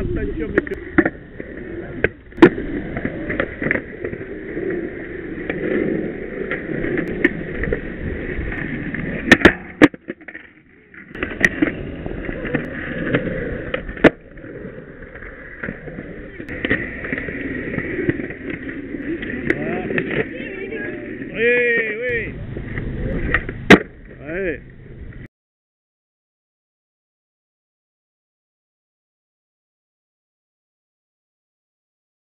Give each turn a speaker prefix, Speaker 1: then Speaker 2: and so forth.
Speaker 1: Attenzione.